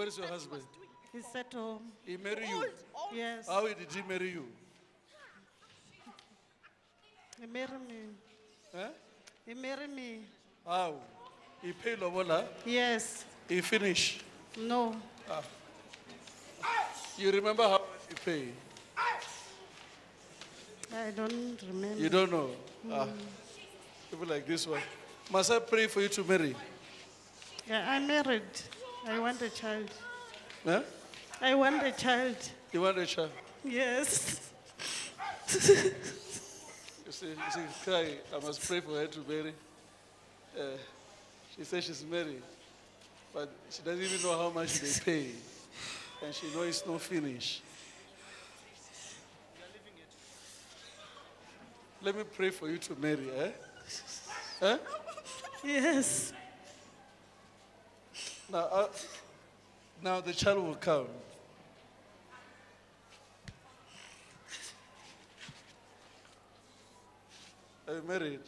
Where is your husband? He's at home. He married you. Yes. How did he marry you? He married me. Huh? He married me. How? He paid lobola. Yes. He finished. No. Ah. You remember how much he paid? I don't remember. You don't know. Ah, people like this one. Must I pray for you to marry? Yeah, I'm married. I want a child. Huh? I want a child. You want a child? Yes. You see, you see, cry. I must pray for her to marry. Uh, she says she's married, but she doesn't even know how much they pay, and she knows it's not finished. Let me pray for you to marry, eh? eh? Yes. Now, uh, now the child will come. Are you married?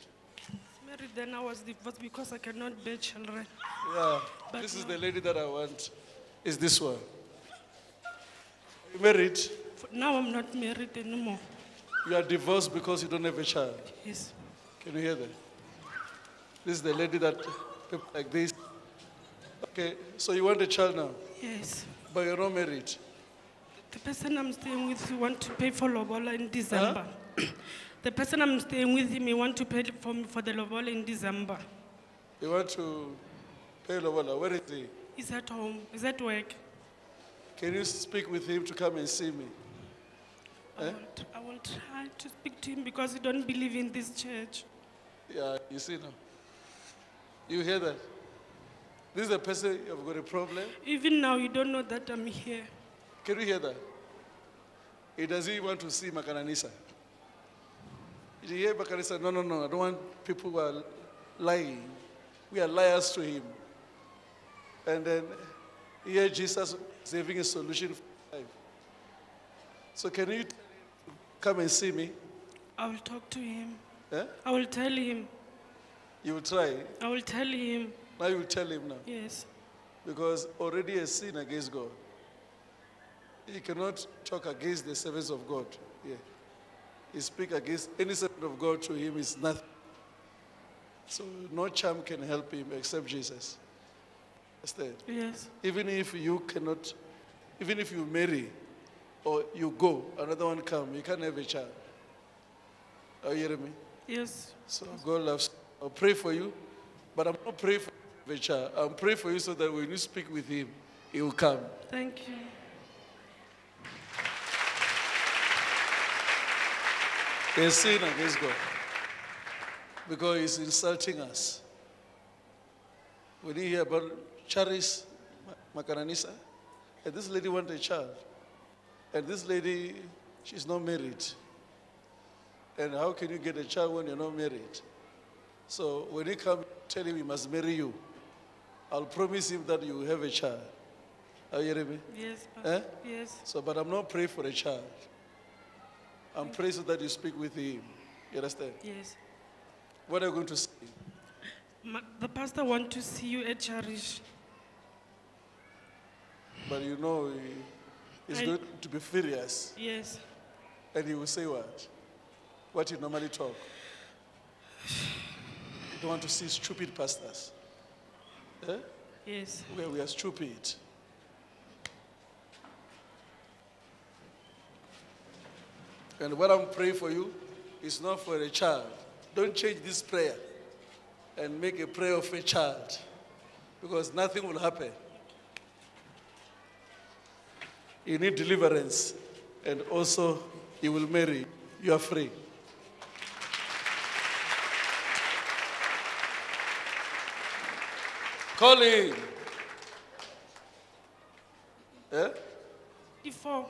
Married, then I was divorced because I cannot bear children. Yeah. But this is the lady that I want. Is this one? You married? For now I'm not married anymore. You are divorced because you don't have a child. Yes. Can you hear that? This is the lady that like this. Okay, so you want a child now, Yes. but you're not married. The person I'm staying with he want to pay for lobola in December. the person I'm staying with him he want to pay for me for the lobola in December. You want to pay Lobola. Where is he? He's at home. He's at work. Can you speak with him to come and see me? I, eh? will, t- I will try to speak to him because he don't believe in this church. Yeah, you see now. You hear that? This is a person you've got a problem. Even now you don't know that I'm here. Can you hear that? He doesn't want to see Makananisa. Did you hear Makananisa? No, no, no. I don't want people who are lying. We are liars to him. And then here Jesus is having a solution for life. So can you come and see me? I will talk to him. Eh? I will tell him. You will try. I will tell him. Now you will tell him now. Yes. Because already a sin against God. He cannot talk against the servants of God. Yeah. He speak against any servant of God to him is nothing. So no charm can help him except Jesus. Understand? Yes. Even if you cannot, even if you marry or you go, another one come, you can't have a child. Are you hearing me? Yes. So God loves. I'll pray for you, but I'm not praying for a child. I'm praying for you so that when you speak with Him, He will come. Thank you. A sin against God because He's insulting us. When you hear about Charis Ma- Makananisa, and this lady want a child, and this lady, she's not married. And how can you get a child when you're not married? So when he come, tell him he must marry you. I'll promise him that you have a child. Are you hearing me? Yes. Eh? Pastor. Yes. So, but I'm not praying for a child. I'm praying so that you speak with him. You understand? Yes. What are you going to say? Ma- the pastor want to see you at Charis. But you know, he, he's I- going to be furious. Yes. And he will say what? What you normally talk. You don't want to see stupid pastors. Eh? Yes. Where we are stupid. And what I'm praying for you is not for a child. Don't change this prayer and make a prayer of a child because nothing will happen. You need deliverance and also you will marry. You are free. Call him. Eh? Before.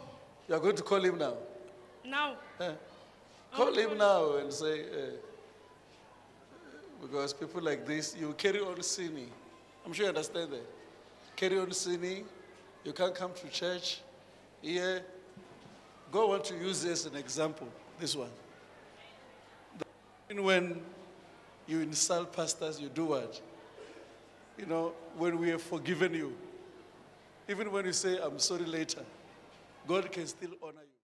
You are going to call him now. Now. Eh? Call him now and say, eh, because people like this, you carry on sinning. I'm sure you understand that. Carry on sinning. You can't come to church. Here, God want to use this as an example. This one. The- When you insult pastors, you do what? You know, when we have forgiven you, Even when you say, I'm sorry later, God can still honor you.